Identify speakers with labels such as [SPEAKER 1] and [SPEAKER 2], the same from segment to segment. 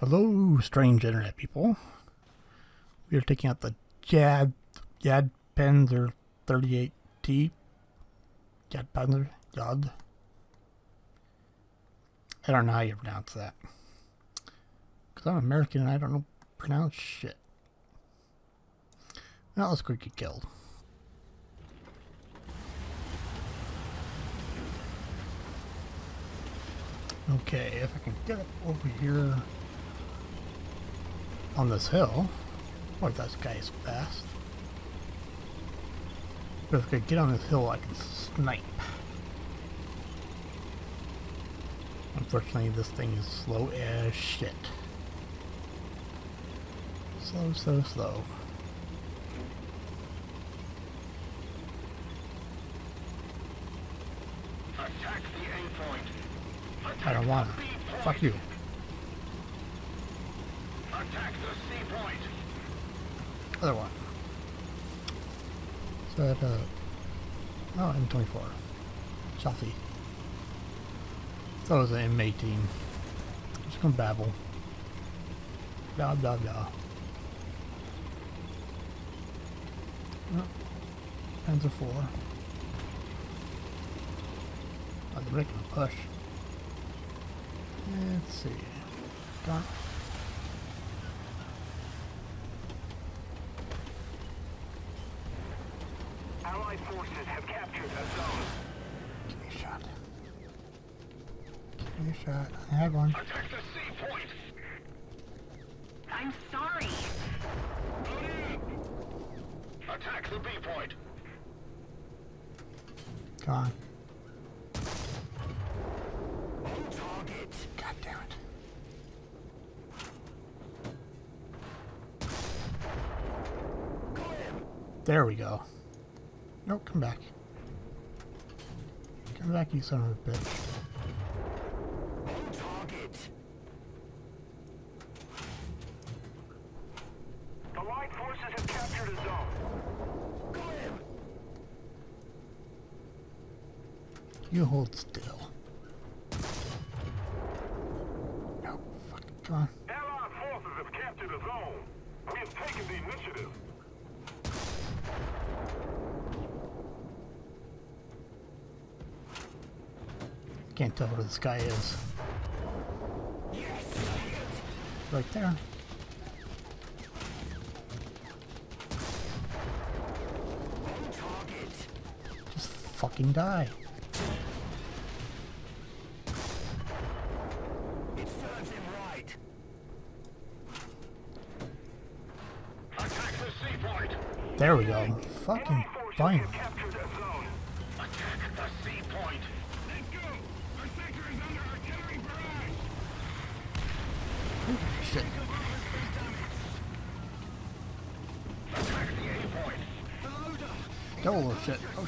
[SPEAKER 1] Hello, strange internet people. We are taking out the Jad Jad Panzer 38T. Jad Panzer Jad. I don't know how you pronounce that. Because I'm American and I don't know pronounce shit. Now let's go get killed. Okay, if I can get up over here on this hill. Boy, that guy's fast. But if I could get on this hill, I can snipe. Unfortunately, this thing is slow as shit. Slow, slow, slow.
[SPEAKER 2] Attack the aim point.
[SPEAKER 1] I don't want to. Fuck you.
[SPEAKER 2] Attack the C point.
[SPEAKER 1] Other one. So that, uh, oh, M24. Chaffee. Thought it was an M18. Just gonna babble. Blah, blah, blah. Oh, Panzer 4. Oh, they're making a push. Let's see. Got
[SPEAKER 2] Allied forces have captured a zone.
[SPEAKER 1] Give me a shot. Give me a shot. I had one.
[SPEAKER 2] Attack the C point.
[SPEAKER 3] I'm sorry.
[SPEAKER 2] Attack the B point.
[SPEAKER 1] Come on.
[SPEAKER 2] On target.
[SPEAKER 1] God damn it. There we go. Nope, come back. You son of a bitch.
[SPEAKER 2] On target. Allied forces have captured a zone. Got him.
[SPEAKER 1] You hold still. No, fuck, come on.
[SPEAKER 2] Allied forces have captured a zone. We have taken the initiative.
[SPEAKER 1] Can't tell where this guy is. Right there. Just fucking die.
[SPEAKER 2] It serves him right. Attack the C point.
[SPEAKER 1] There we go. Fucking
[SPEAKER 2] Allied forces
[SPEAKER 1] fine.
[SPEAKER 2] have captured a zone. Attack the C point. Let's go. Our sector is under artillery barrage.
[SPEAKER 1] Shit.
[SPEAKER 2] Attack the A point.
[SPEAKER 1] Oh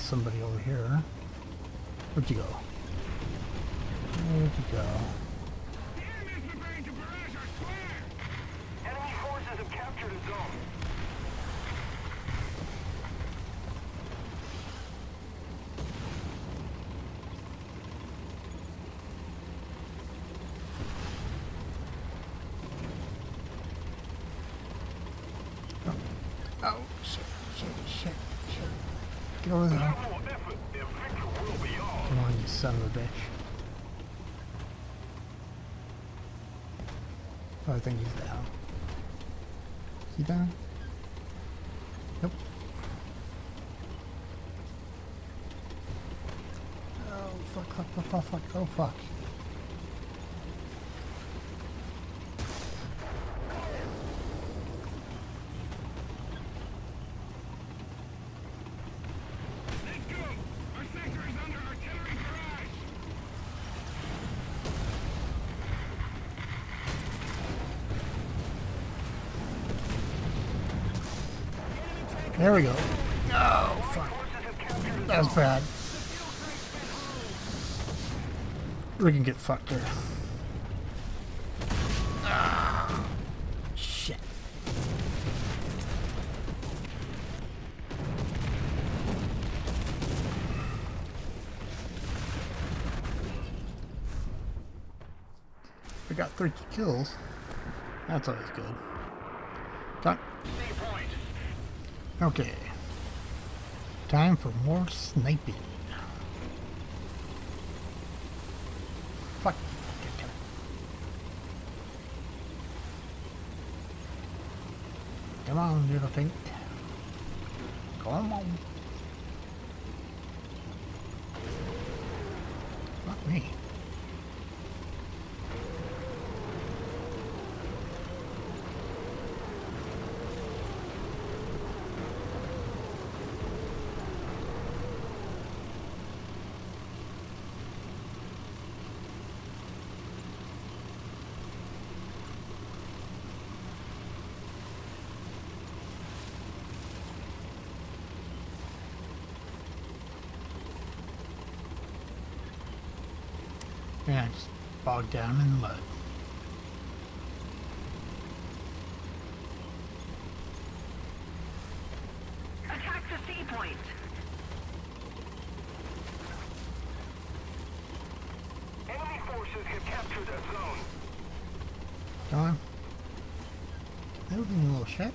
[SPEAKER 1] There somebody over here. Where'd you go? Where'd you go?
[SPEAKER 2] Enemy forces have captured a zone.
[SPEAKER 1] Oh, shit, shit, shit, shit. Over there. Come on, you son of a bitch. Oh, I think he's down. Is he down? Nope. Oh, fuck, fuck, fuck, fuck, fuck. Oh, fuck. There we go. Oh, fuck. That was bad. We can get fucked there. Ah, shit. We got 30 kills. That's always good. Time.
[SPEAKER 2] C point.
[SPEAKER 1] Okay. Time for more sniping. Fuck. Come on, little thing. Come on. Fuck me. Yeah, just bogged down in the mud.
[SPEAKER 3] Attack the C point.
[SPEAKER 2] Enemy forces have captured a zone.
[SPEAKER 1] Come on. Moving a little shit.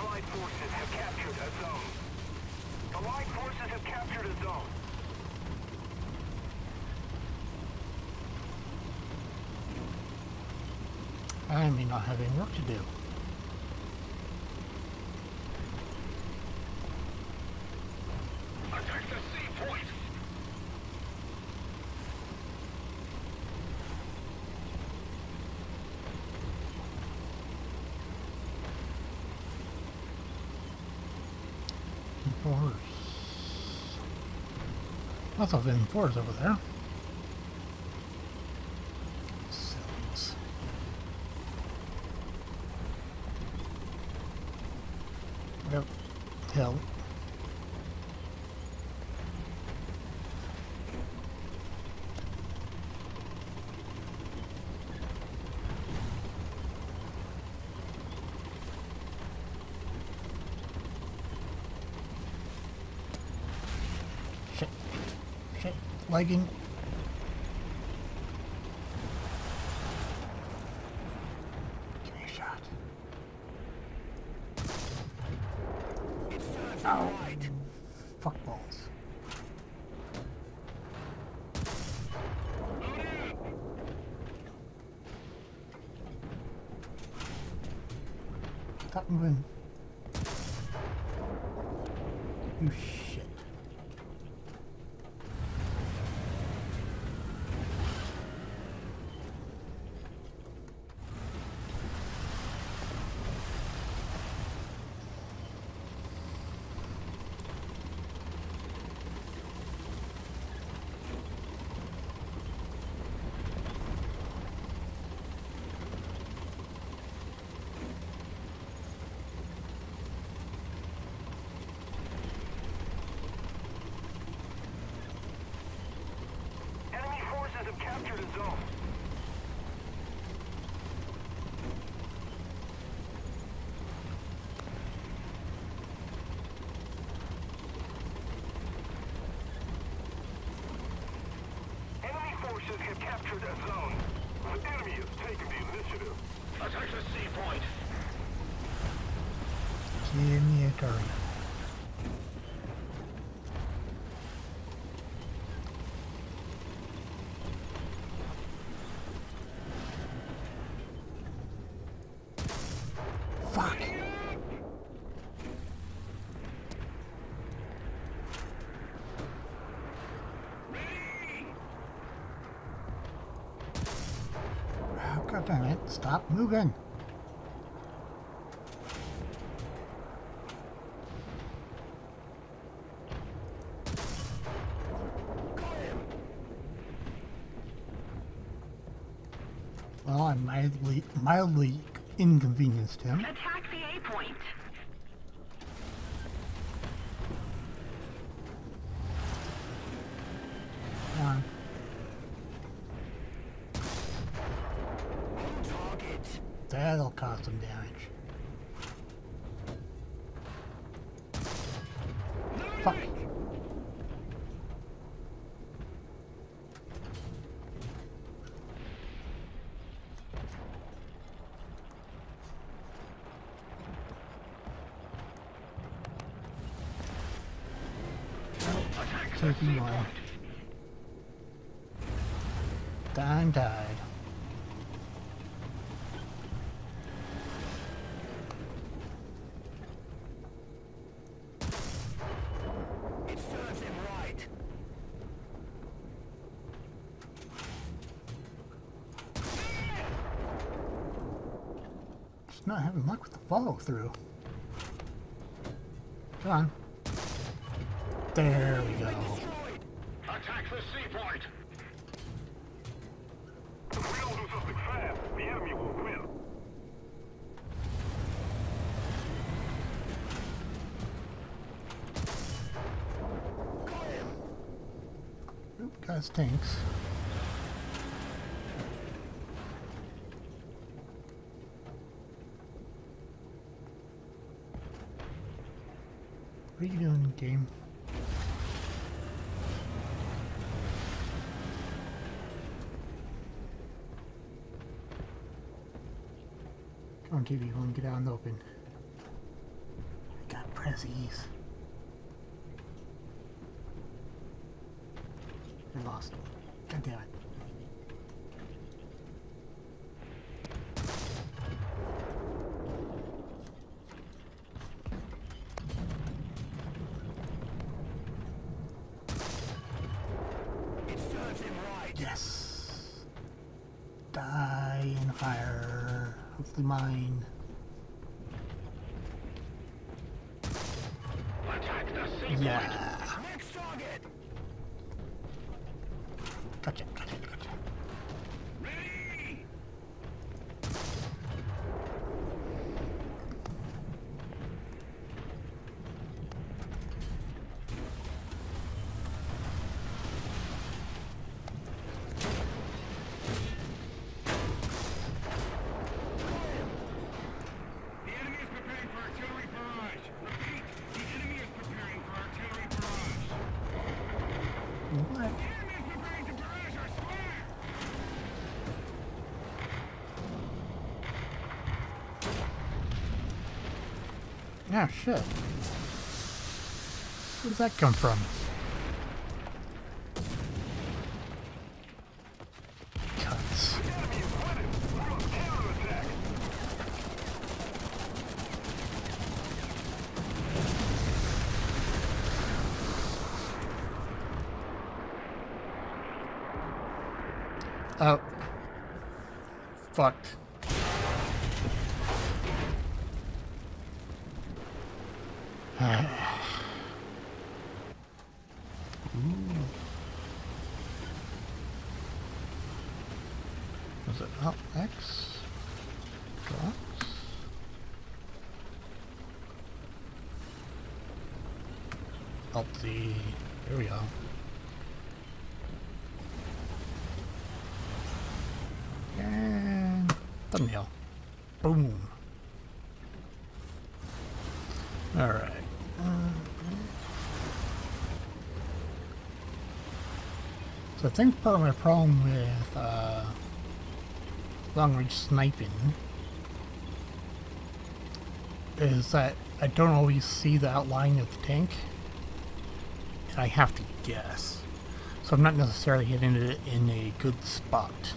[SPEAKER 2] Allied forces have captured a zone. Allied forces have captured a zone.
[SPEAKER 1] I may not have any work to do.
[SPEAKER 2] Attack the C point.
[SPEAKER 1] M4s. Lots of M4s over there. Cells. Yep. Hell. Shit. Shit. Lagging. Give me a shot. Ow. Fuck balls. Stop moving. You shit.
[SPEAKER 2] Enemy forces have captured a zone. Enemy forces have captured a zone. The enemy has taken the initiative. Attack the C point.
[SPEAKER 1] Give me a target. God damn it, stop moving. Well, I mildly, mildly inconvenienced him.
[SPEAKER 3] Attack
[SPEAKER 1] Taking one. Time died.
[SPEAKER 2] It serves him right.
[SPEAKER 1] Just not having luck with the follow through. Come on. There we go.
[SPEAKER 2] Attack the C point. If we don't do something fast, the enemy will win.
[SPEAKER 1] Oop, guys, tanks. What are you doing, game? Come on, TV, want to get out in the open. I got prezzies. I lost one. God damn it.
[SPEAKER 2] It serves him right.
[SPEAKER 1] Yes. Die in fire. Hopefully mine.
[SPEAKER 2] Attack the
[SPEAKER 1] Yeah.
[SPEAKER 2] Next target.
[SPEAKER 1] Gotcha, gotcha, gotcha.
[SPEAKER 2] Ready.
[SPEAKER 4] The enemy is preparing for artillery barrage. Repeat, the enemy is preparing for artillery barrage.
[SPEAKER 1] What?
[SPEAKER 4] The enemy is preparing to barrage our square.
[SPEAKER 1] Yeah, shit. Where does that come from? Cuts. Oh. Fucked. Ooh. Was it up X? Drops? Alt Z. There we go. And thumbnail. Boom. Alright. So I think part of my problem with uh, long range sniping is that I don't always see the outline of the tank, and I have to guess. So I'm not necessarily hitting it in a good spot.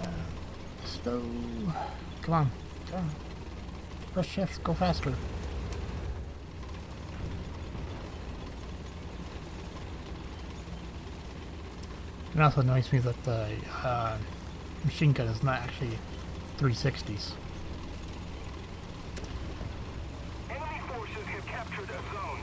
[SPEAKER 1] Uh, so, come on, come on. Press shift, go faster. It also annoys me that the uh, machine gun is not actually 360s.
[SPEAKER 2] Enemy forces have captured a zone.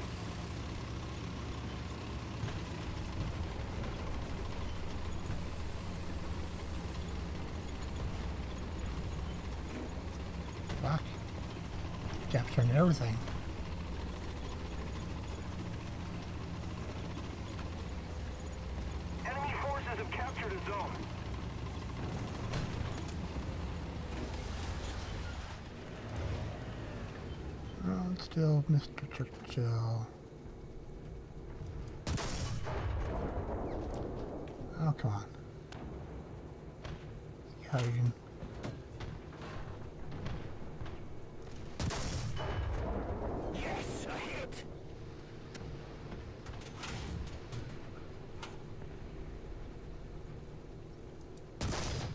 [SPEAKER 1] Fuck. Capturing everything.
[SPEAKER 2] Enemy forces have captured a zone.
[SPEAKER 1] Oh, still Mr. Churchill. Oh, come on. Yeah, you can.
[SPEAKER 4] Yes, a hit!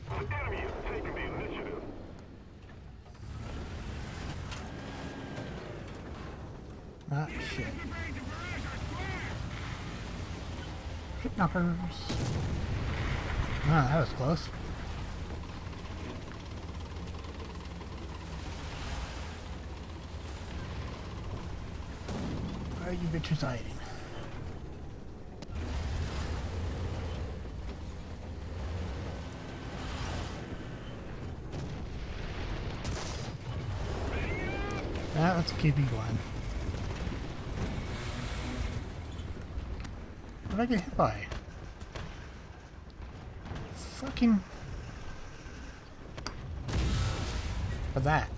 [SPEAKER 2] The enemy is taking the initiative.
[SPEAKER 1] Ah, shit.
[SPEAKER 4] Preparing to barrage our square!
[SPEAKER 1] Shit knockers. That was close. Where are you bitches hiding? Ah, let's keep you going. Did I get hit by? Fucking. For that.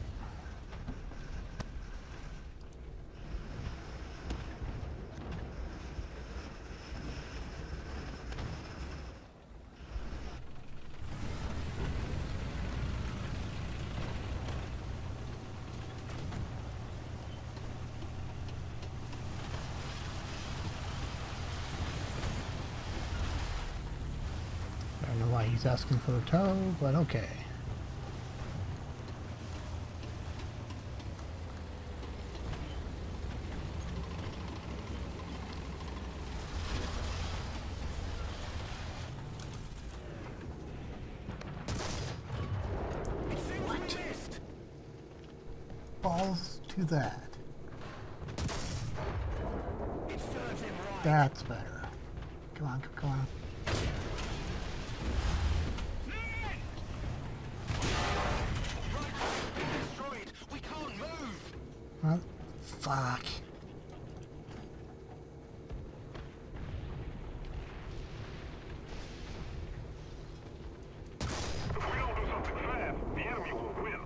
[SPEAKER 1] Asking for a tow, but okay.
[SPEAKER 4] It seems we missed!
[SPEAKER 1] Balls to that.
[SPEAKER 4] It serves him right!
[SPEAKER 1] That's better. Come on, come on.
[SPEAKER 4] Destroyed! We can't move!
[SPEAKER 1] What? Fuck.
[SPEAKER 2] If we don't do something fast, the enemy will win.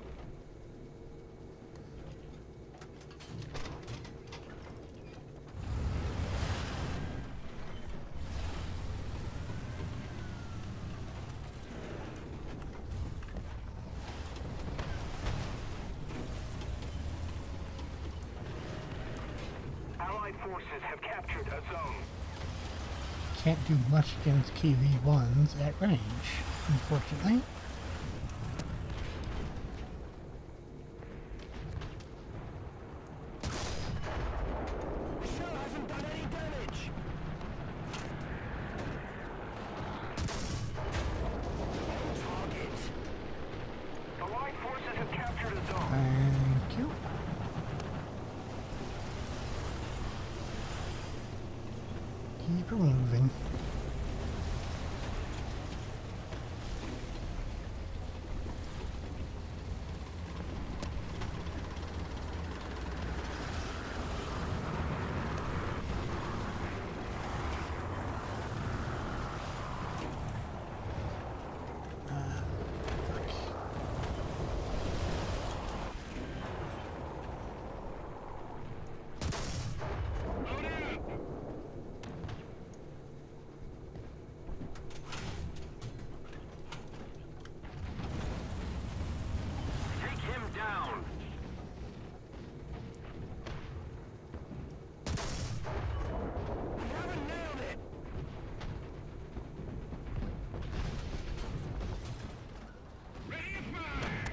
[SPEAKER 2] Allied forces have captured a zone.
[SPEAKER 1] Can't do much against KV-1s at range, unfortunately. Sure hasn't done any damage. Target.
[SPEAKER 4] The shell hasn't done any damage! Target!
[SPEAKER 2] Allied forces have captured a zone.
[SPEAKER 1] Thank you. Moving. Ah, fuck.
[SPEAKER 4] Load up!
[SPEAKER 2] Take him down.
[SPEAKER 4] We haven't nailed it! Ready to fire!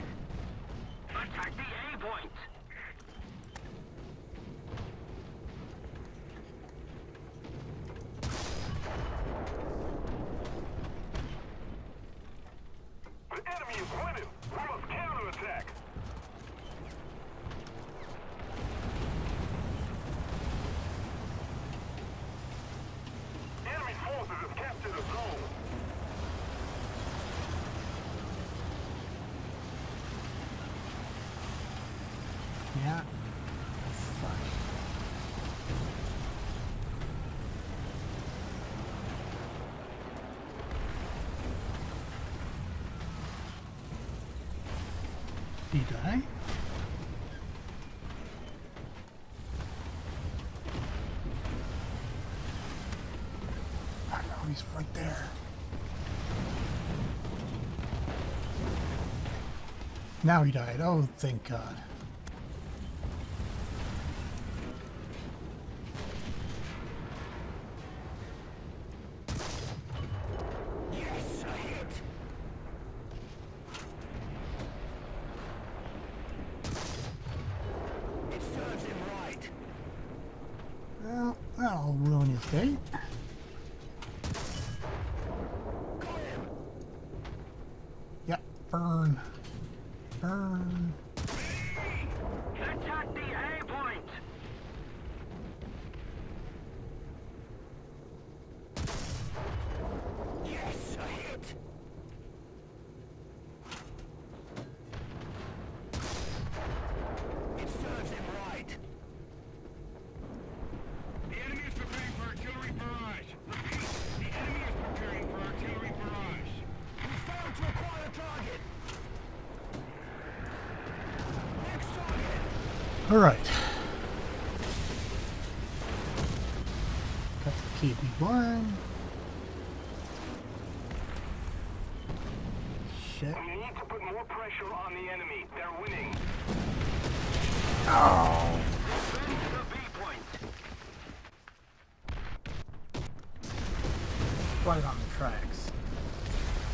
[SPEAKER 2] Attack the A point. The enemy is winning. We must counterattack. Enemy forces have captured a zone.
[SPEAKER 1] Yeah. Fuck. Did he die? Ah, I know he's right there. Now he died. Oh, thank God.
[SPEAKER 4] Yes, I hit. It serves him right.
[SPEAKER 1] Well, that'll ruin his day.
[SPEAKER 4] Got him.
[SPEAKER 1] Yep, burn. Burn.
[SPEAKER 3] Attack the A point.
[SPEAKER 4] Yes, I hit. It serves him right. The enemy is preparing for artillery barrage. Repeat, the enemy is preparing for artillery barrage. We failed to acquire the target. Next target.
[SPEAKER 1] Alright. Got the KV-1. Shit.
[SPEAKER 2] We need to put more pressure on the enemy. They're winning.
[SPEAKER 1] Oh.
[SPEAKER 3] Defend the B point.
[SPEAKER 1] Right on the tracks.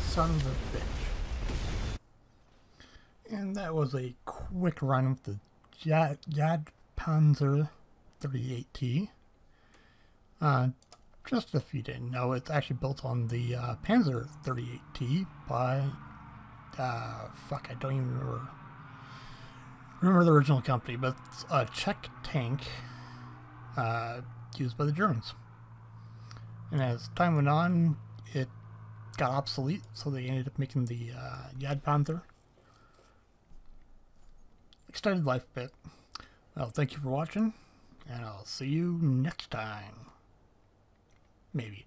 [SPEAKER 1] Son of a bitch. And that was a quick run with the Jad, Jad Panzer 38T. Uh, just if you didn't know, it's actually built on the uh, Panzer 38T by, uh, fuck, I don't even remember, remember the original company, but it's a Czech tank uh, used by the Germans. And as time went on, it got obsolete, so they ended up making the uh, Yad Panther. Extended life bit. Well, thank you for watching, and I'll see you next time. Maybe.